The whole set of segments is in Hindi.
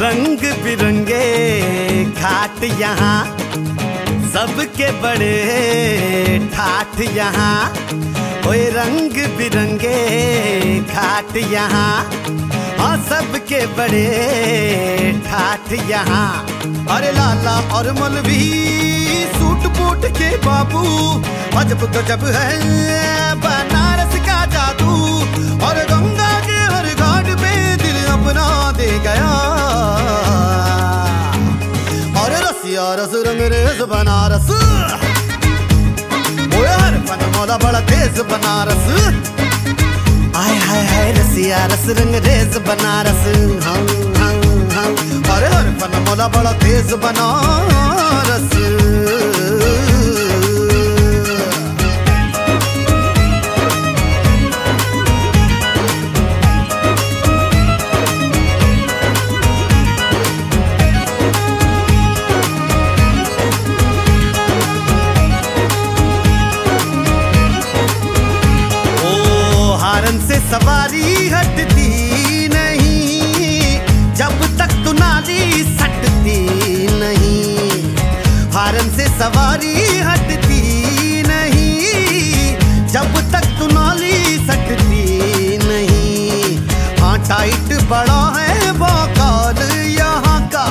रंग बिरंगे घाट यहाँ, सबके बड़े ठाठ यहाँ। ओए रंग बिरंगे घाट यहाँ हाँ सबके बड़े ठाठ यहाँ। अरे लाला और मौलवी सूट बूट के बाबू अजब गजब है बनारस रसिया रस रंग रेस बनारस ओए हर फन मौला बड़ा तेज बनारस आय हाय हाय रसिया रस रंग रेस बनारस हाँ हाँ हाँ अरे हर फन मौला बड़ा तेज बनारस सवारी हटती नहीं जब तक तू नाली सटती नहीं। हाँ टाइट बड़ा है बौकाल यहाँ का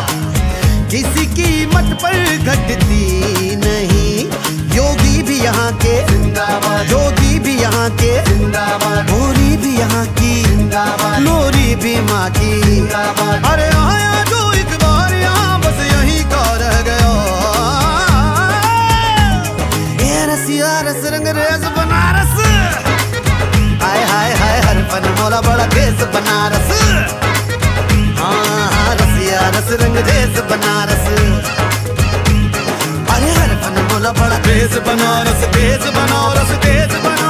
किसी कीमत पर घटती नहीं। योगी भी यहाँ के योगी भी यहाँ के गोरी भी यहाँ की नोरी भी माँ की। अरे आया रसिया रस रंग रेस बनारस। हाय हाय हाय, हर बोला मोला बड़ा देश बनारस। हाँ हाँ रसिया, रस, रंग रेस बनारस। अरे, हर बोला मोला बड़ा तेज बनारस तेज बनारस तेज बनारस।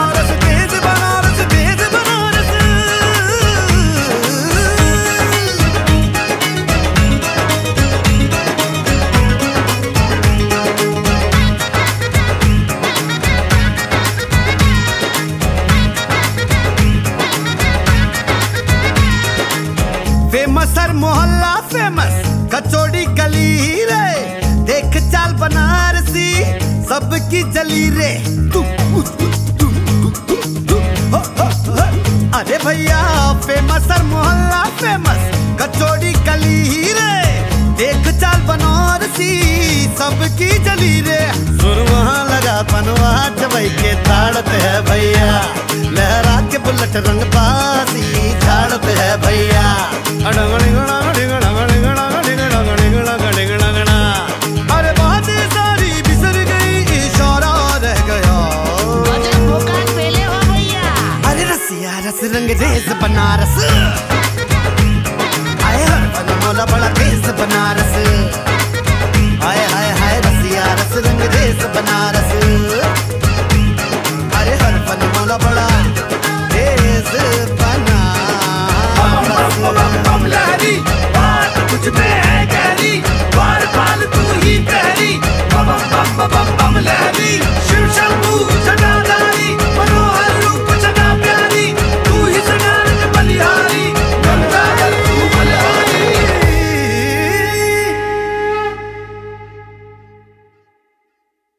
मोहल्ला फ़ेमस कचौड़ी गली रे। देख चाल बनारसी, सबकी जली रे। अरे भैया फ़ेमस हर मोहल्ला फ़ेमस कचौड़ी गली रे। देख चाल बनारसी, सबकी जली रे। सुर वहाँ लगा बनवा चबई के ताड़त है भैया। लहरा के बुलेट रंग बासी, झाड़त है भैया। अड़ंगड़ी बनारस रंगरेज बनारस। आए हर बना मोला बड़ा तेज, बनारस। आए हाय हाय, रसिया, रस रंगरेज बनारस। अरे, हर बना मोला बड़ा तेज, बनारस। कुछ में है गहरी तू ही बम बम बम बम, लहरी।